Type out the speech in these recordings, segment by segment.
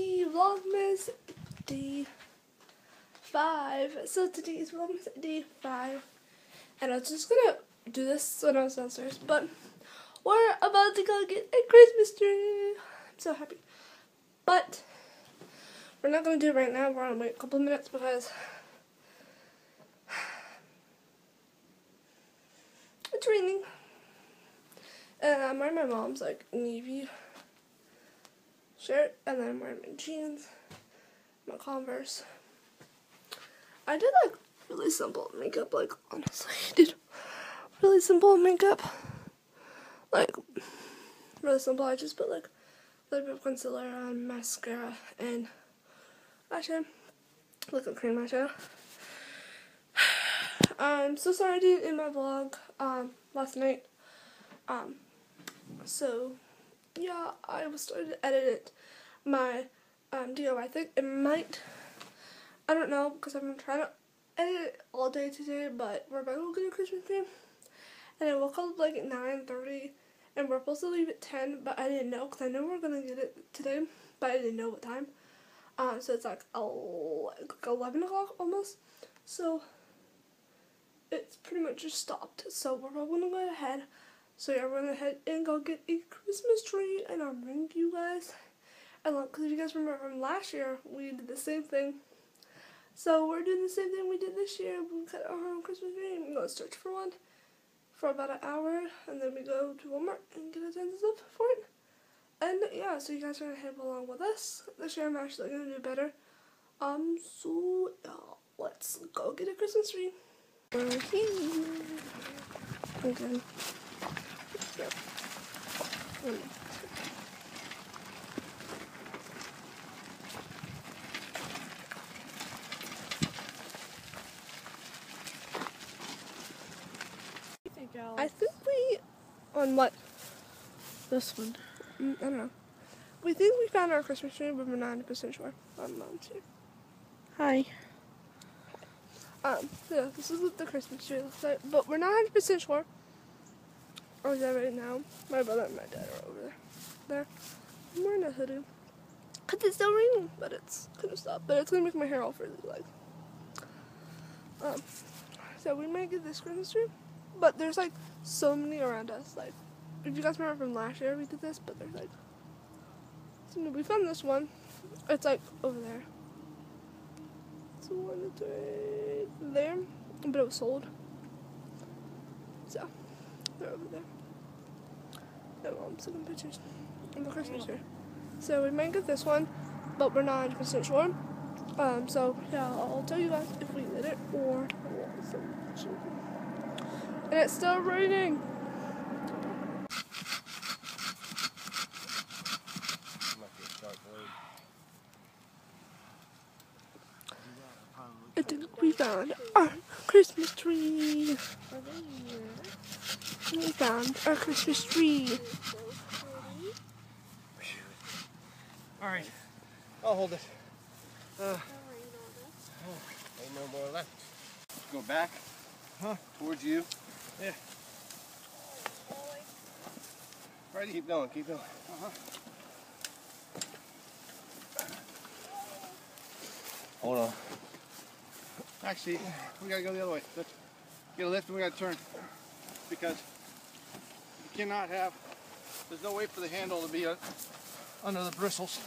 Vlogmas Day 5. So today is Vlogmas Day 5. And I was just gonna do this when I was downstairs, but we're about to go get a Christmas tree. I'm so happy. But we're not gonna do it right now. We're gonna wait a couple minutes because it's raining. And I'm wearing my mom's like navy shirt, and then I'm wearing my jeans, my Converse. I did like really simple makeup, like honestly, I did really simple makeup. Like really simple. I just put like a little bit of concealer on, mascara, and eyeshadow, liquid cream eyeshadow. I'm so sorry I didn't in my vlog um last night. Um, so yeah, I was starting to edit it, my um, DIY I think it might, I don't know, because I've been trying to edit it all day today, but we're about to go get a Christmas tree, and I woke up like at 9.30, and we're supposed to leave at 10, but I didn't know, because I know we're going to get it today, but I didn't know what time, um, so it's like, like 11 o'clock almost, so it's pretty much just stopped, so we're probably going to go ahead, so yeah, we're gonna head and go get a Christmas tree, and I'll bring you guys along. Cause if you guys remember from last year, we did the same thing. So we're doing the same thing we did this year. We cut our own Christmas tree. and We go search for one for about an hour, and then we go to Walmart and get a tons of stuff for it. And yeah, so you guys are gonna head along with us. This year I'm actually gonna do better. Um, so yeah, let's go get a Christmas tree. We're here. Okay. I think we on what? This one. Mm, I don't know. We think we found our Christmas tree, but we're not 100 percent sure. On mom's here. Hi. Um, yeah, this is what the Christmas tree looks like, but we're not 100 percent sure. Oh yeah, right now, my brother and my dad are over there. There. I'm wearing a hoodie. Cause it's still raining, but it's gonna stop. But it's gonna make my hair all frizzy, like. Um, so we might get this Christmas tree, but there's like so many around us. Like, if you guys remember from last year, we did this, but there's like. So we found this one. It's like over there. It's one that's right there, but it was sold. So. They're over there. Pictures the Christmas tree. So we might get this one, but we're not 100% sure. Um, so yeah, I'll tell you guys if we get it or And it's still raining. I think we found our Christmas tree. We found our Christmas tree. Alright, I'll hold it. Uh, oh, ain't no more left. Go back. Huh? Towards you. Yeah. Right, keep going, keep going. Uh-huh. Hold on. Actually, we gotta go the other way. Let's get a lift and we gotta turn. Because you cannot have, there's no way for the handle to be uh, under the bristles.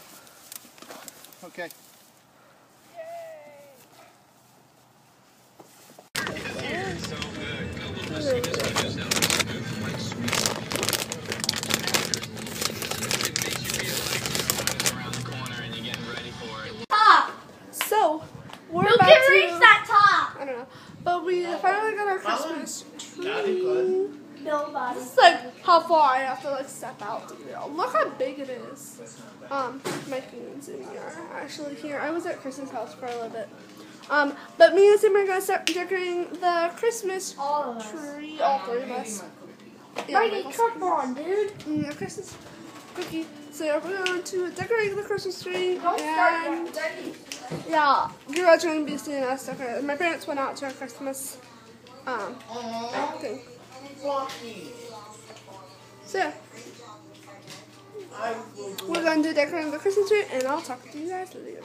Okay. So, we're Who about can to, reach that top? I don't know. But we finally got our Christmas tree. Nobody. This is like how far I have to like step out to get it. Look how big it is. Um, my parents and me are actually here. I was at Chris's house for a little bit. Um, but me and Sam are gonna start decorating the Christmas All tree. All three of us. Yeah, Mikey, come on, dude. Mm, a Christmas cookie. So yeah, we're going to decorate the Christmas tree. Don't and. Yeah, you're gonna be seeing us decorate. My parents went out to our Christmas um thing. So we're going to decorate the Christmas tree, and I'll talk to you guys later.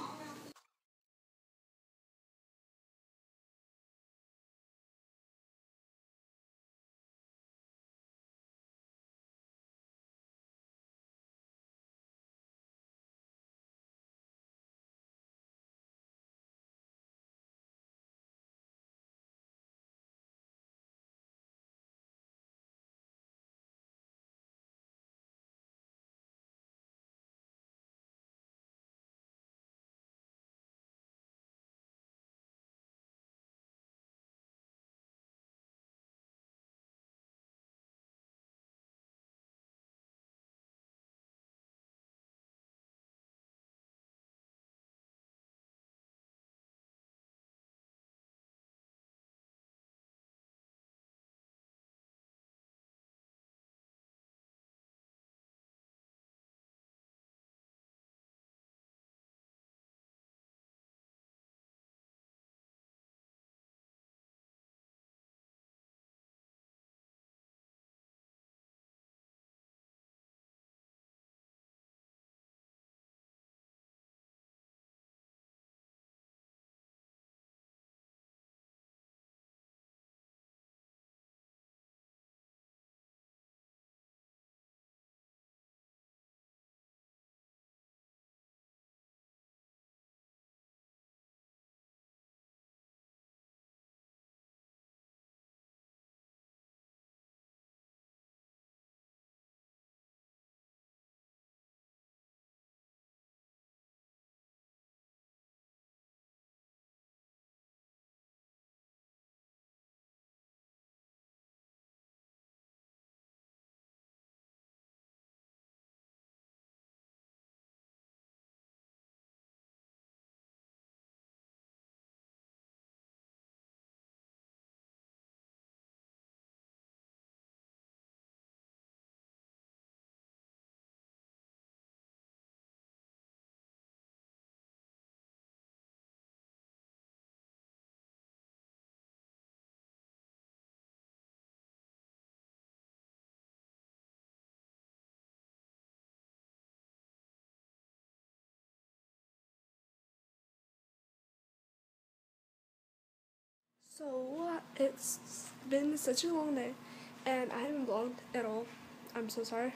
So it's been such a long day, and I haven't vlogged at all. I'm so sorry.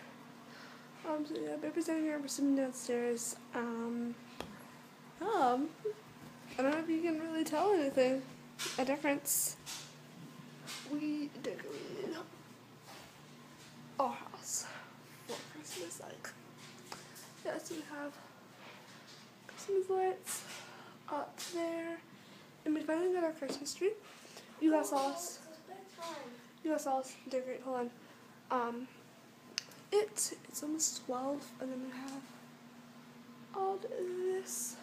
Um, so yeah, baby's down here, we're sitting downstairs. Um, um, I don't know if you can really tell anything, a difference. We decorated our house for Christmas, like, yeah, so we have Christmas lights up there, and we finally got our Christmas tree. You guys saw us. You guys saw us decorate. Hold on. Um, it it's almost twelve, and then we have all this.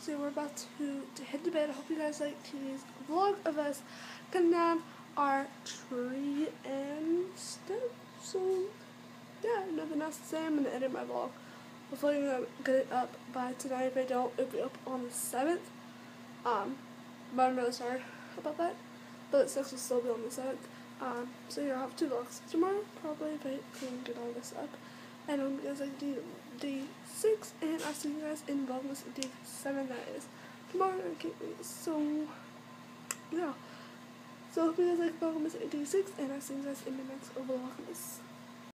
So we're about to, to head to bed. I hope you guys like today's vlog of us cutting down our tree and stuff. So yeah, nothing else to say. I'm gonna edit my vlog. Hopefully I'm gonna get it up by tonight. If I don't, it'll be up on the seventh. Um, but I'm really sorry about that. But six will still be on the seventh. Um, so I'll have two vlogs tomorrow, probably if I can get all this up. And I'm guys like day day six, and I'll see you guys in Vlogmas day seven. That is tomorrow. I can't wait. So yeah. So hope you guys like Vlogmas day six, and I'll see you guys in the next Vlogmas.